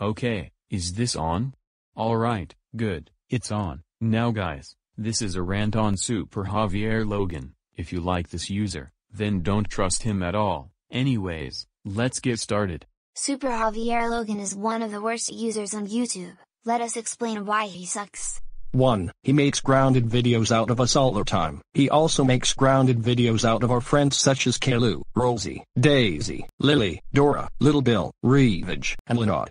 Okay, is this on? Alright, good, it's on. Now guys, this is a rant on Super Javier Logan. If you like this user, then don't trust him at all. Anyways, let's get started. Super Javier Logan is one of the worst users on YouTube. Let us explain why he sucks. 1. He makes grounded videos out of us all the time. He also makes grounded videos out of our friends such as Caillou, Rosie, Daisy, Lily, Dora, Little Bill, Revage, and Lynott.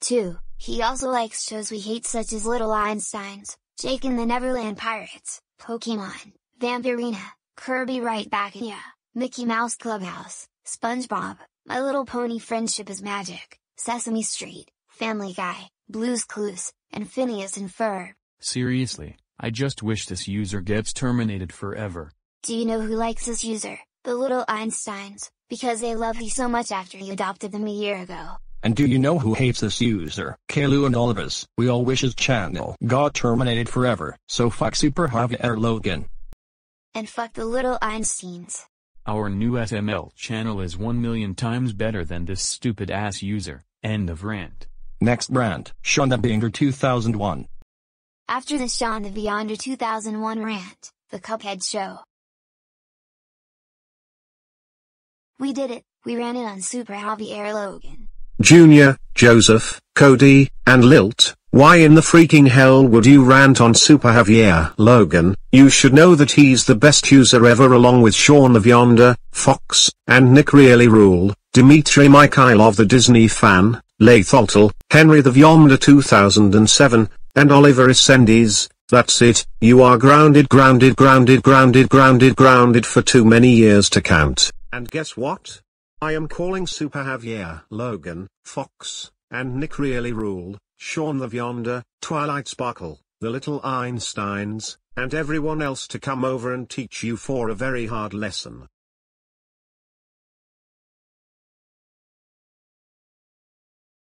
2. He also likes shows we hate such as Little Einsteins, Jake and the Neverland Pirates, Pokemon, Vampirina, Kirby Right Back at Ya, Mickey Mouse Clubhouse, SpongeBob, My Little Pony Friendship is Magic, Sesame Street, Family Guy, Blue's Clues, and Phineas and Ferb. Seriously, I just wish this user gets terminated forever. Do you know who likes this user? The Little Einsteins, because they love you so much after you adopted them a year ago. And do you know who hates this user? Caillou and all of us. We all wish his channel got terminated forever, so fuck Super Javier Logan. And fuck the Little Einsteins. Our new SML channel is 1 million times better than this stupid ass user. End of rant. Next rant, Sean the Binger 2001. After the Sean the Beyonder 2001 rant, the Cuphead show. We did it, we ran it on Super Javier Logan. Junior, Joseph, Cody, and Lil T, why in the freaking hell would you rant on Super Javier Logan? You should know that he's the best user ever along with Sean of Yonder, Fox, and Nick Really Rule, Dmitry Mikhailov the Disney fan, Latholtel, Henry the Yonder 2007, and Oliver Resendiz, that's it, you are grounded grounded grounded grounded grounded grounded for too many years to count. And guess what? I am calling Super Javier, Logan, Fox, and Nick Really Rule, Sean the Yonder, Twilight Sparkle, the Little Einsteins, and everyone else to come over and teach you for a very hard lesson.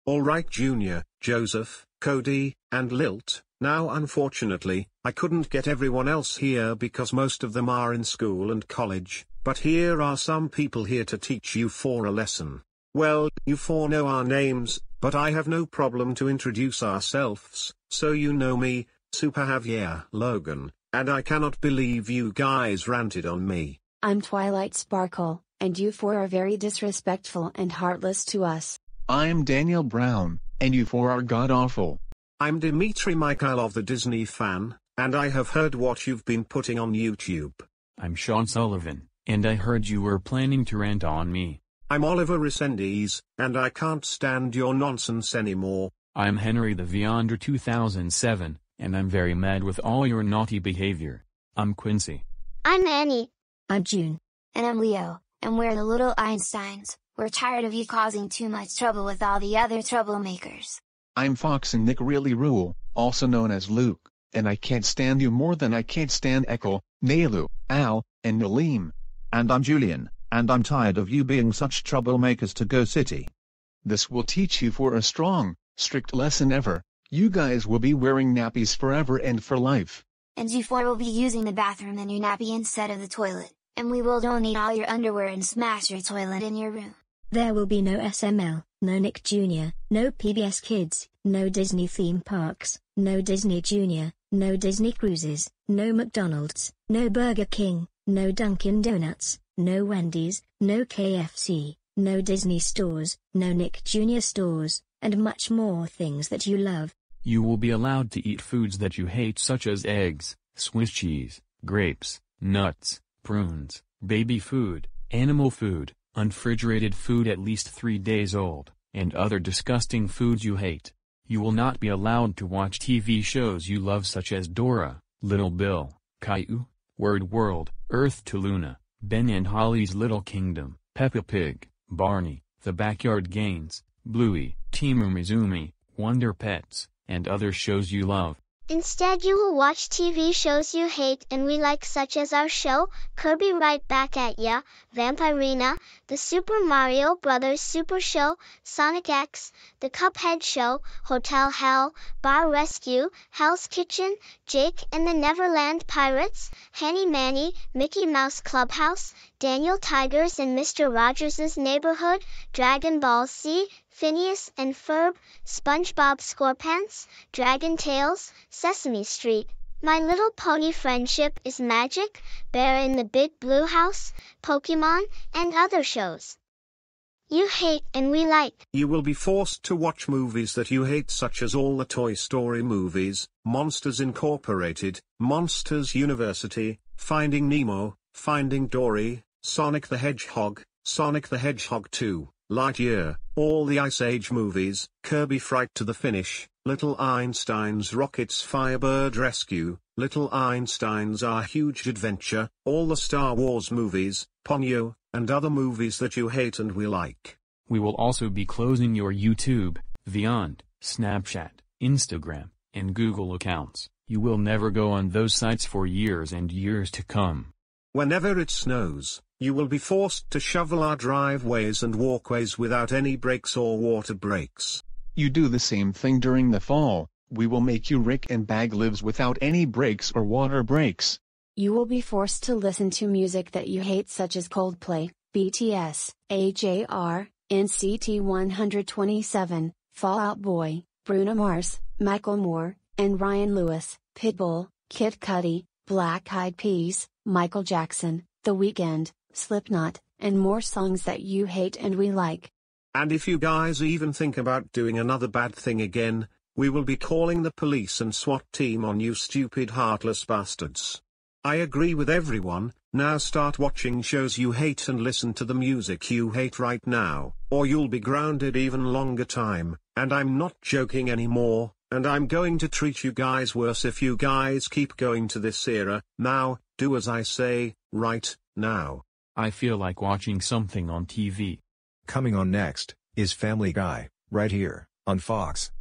Alright Junior, Joseph, Cody, and Lil T, now unfortunately, I couldn't get everyone else here because most of them are in school and college, but here are some people here to teach you for a lesson. Well, you four know our names, but I have no problem to introduce ourselves, so you know me, Super Javier Logan, and I cannot believe you guys ranted on me. I'm Twilight Sparkle, and you four are very disrespectful and heartless to us. I'm Daniel Brown, and you four are god awful. I'm Dmitry Mikhailov the Disney fan, and I have heard what you've been putting on YouTube. I'm Sean Sullivan, and I heard you were planning to rant on me. I'm Oliver Resendiz, and I can't stand your nonsense anymore. I'm Henry the Beyonder 2007, and I'm very mad with all your naughty behavior. I'm Quincy. I'm Annie. I'm June. And I'm Leo, and we're the Little Einsteins. We're tired of you causing too much trouble with all the other troublemakers. I'm Fox and Nick Really Rule, also known as Luke, and I can't stand you more than I can't stand Echo, Nalu, Al, and Nalim. And I'm Julian, and I'm tired of you being such troublemakers to Go City. This will teach you for a strong, strict lesson ever. You guys will be wearing nappies forever and for life. And you four will be using the bathroom in your nappy instead of the toilet, and we will donate all your underwear and smash your toilet in your room. There will be no SML, no Nick Jr., no PBS Kids, no Disney theme parks, no Disney Junior, no Disney Cruises, no McDonald's, no Burger King, no Dunkin' Donuts, no Wendy's, no KFC, no Disney stores, no Nick Jr. stores, and much more things that you love. You will be allowed to eat foods that you hate such as eggs, Swiss cheese, grapes, nuts, prunes, baby food, animal food, unrefrigerated food at least three days old, and other disgusting foods you hate. You will not be allowed to watch TV shows you love such as Dora, Little Bill, Caillou, Word World, Earth to Luna, Ben and Holly's Little Kingdom, Peppa Pig, Barney, The Backyardigans, Bluey, Team Umizoomi, Wonder Pets, and other shows you love. Instead you will watch TV shows you hate and we like such as our show, Kirby Right Back at Ya, Vampirina, The Super Mario Brothers Super Show, Sonic X, The Cuphead Show, Hotel Hell, Bar Rescue, Hell's Kitchen, Jake and the Neverland Pirates, Handy Manny, Mickey Mouse Clubhouse, Daniel Tigers and Mr. Rogers' Neighborhood, Dragon Ball Z, Phineas and Ferb, SpongeBob SquarePants, Dragon Tales, Sesame Street, My Little Pony Friendship is Magic, Bear in the Big Blue House, Pokemon, and other shows. You hate and we like. You will be forced to watch movies that you hate such as all the Toy Story movies, Monsters Incorporated, Monsters University, Finding Nemo, Finding Dory, Sonic the Hedgehog, Sonic the Hedgehog 2, Lightyear, all the Ice Age movies, Kirby Fright to the Finish, Little Einstein's Rockets Firebird Rescue, Little Einstein's Our Huge Adventure, all the Star Wars movies, Ponyo, and other movies that you hate and we like. We will also be closing your YouTube, Vyond, Snapchat, Instagram, and Google accounts. You will never go on those sites for years and years to come. Whenever it snows, you will be forced to shovel our driveways and walkways without any breaks or water breaks. You do the same thing during the fall, we will make you rick and bag lives without any breaks or water breaks. You will be forced to listen to music that you hate such as Coldplay, BTS, AJR, NCT 127, Fall Out Boy, Bruno Mars, Macklemore, and Ryan Lewis, Pitbull, Kid Cudi, Black Eyed Peas, Michael Jackson, The Weeknd, Slipknot, and more songs that you hate and we like. And if you guys even think about doing another bad thing again, we will be calling the police and SWAT team on you stupid heartless bastards. I agree with everyone, now start watching shows you hate and listen to the music you hate right now, or you'll be grounded even longer time, and I'm not joking anymore, and I'm going to treat you guys worse if you guys keep going to this era, now, do as I say, right, now. I feel like watching something on TV. Coming on next, is Family Guy, right here, on Fox.